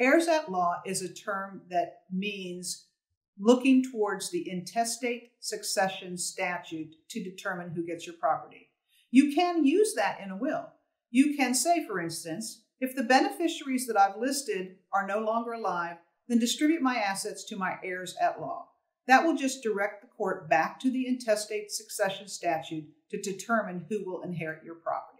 Heirs at law is a term that means looking towards the intestate succession statute to determine who gets your property. You can use that in a will. You can say, for instance, if the beneficiaries that I've listed are no longer alive, then distribute my assets to my heirs at law. That will just direct the court back to the intestate succession statute to determine who will inherit your property.